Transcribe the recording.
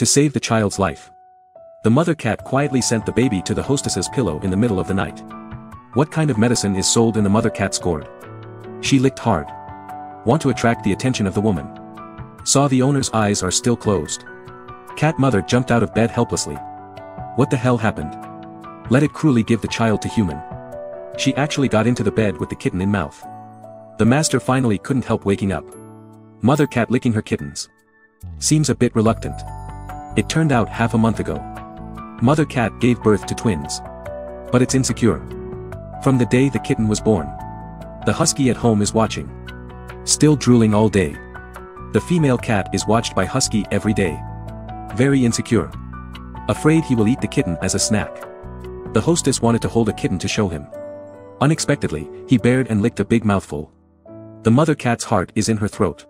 To save the child's life. The mother cat quietly sent the baby to the hostess's pillow in the middle of the night. What kind of medicine is sold in the mother cat's gourd? She licked hard. Want to attract the attention of the woman. Saw the owner's eyes are still closed. Cat mother jumped out of bed helplessly. What the hell happened? Let it cruelly give the child to human. She actually got into the bed with the kitten in mouth. The master finally couldn't help waking up. Mother cat licking her kittens. Seems a bit reluctant. It turned out half a month ago. Mother cat gave birth to twins. But it's insecure. From the day the kitten was born. The husky at home is watching. Still drooling all day. The female cat is watched by husky every day. Very insecure. Afraid he will eat the kitten as a snack. The hostess wanted to hold a kitten to show him. Unexpectedly, he bared and licked a big mouthful. The mother cat's heart is in her throat.